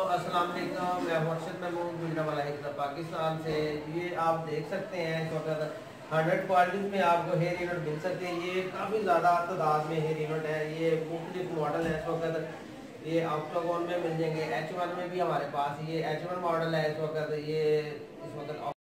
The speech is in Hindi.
तो अस्सलाम वालेकुम, मैं मुर्शद महमूद गुजरावाला हिकता पाकिस्तान से। ये आप देख सकते हैं इस वक्त हंड्रेड क्वालिटीज़ में आपको हेयर यूनिट मिल सकते हैं। ये काफ़ी ज़्यादा तादाद में हेयर यूनिट है। ये मुख्तलिफ़ मॉडल है इस वक्त। ये ऑक्टोगोन में मिल जाएँगे। एच वन में भी हमारे पास ये एच वन मॉडल है इस वक्त। ये इस वक्त